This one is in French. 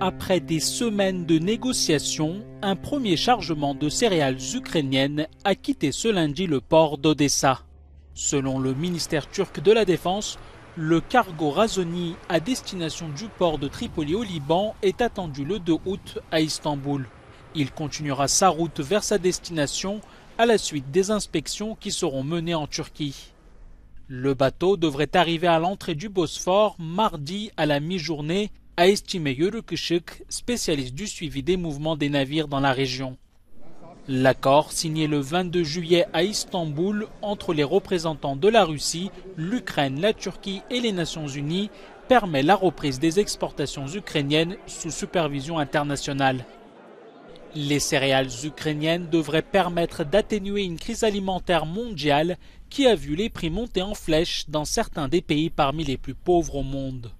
Après des semaines de négociations, un premier chargement de céréales ukrainiennes a quitté ce lundi le port d'Odessa. Selon le ministère turc de la Défense, le cargo Razoni à destination du port de Tripoli au Liban est attendu le 2 août à Istanbul. Il continuera sa route vers sa destination à la suite des inspections qui seront menées en Turquie. Le bateau devrait arriver à l'entrée du Bosphore mardi à la mi-journée, a estimé Yurukishik, spécialiste du suivi des mouvements des navires dans la région. L'accord signé le 22 juillet à Istanbul entre les représentants de la Russie, l'Ukraine, la Turquie et les Nations Unies permet la reprise des exportations ukrainiennes sous supervision internationale. Les céréales ukrainiennes devraient permettre d'atténuer une crise alimentaire mondiale qui a vu les prix monter en flèche dans certains des pays parmi les plus pauvres au monde.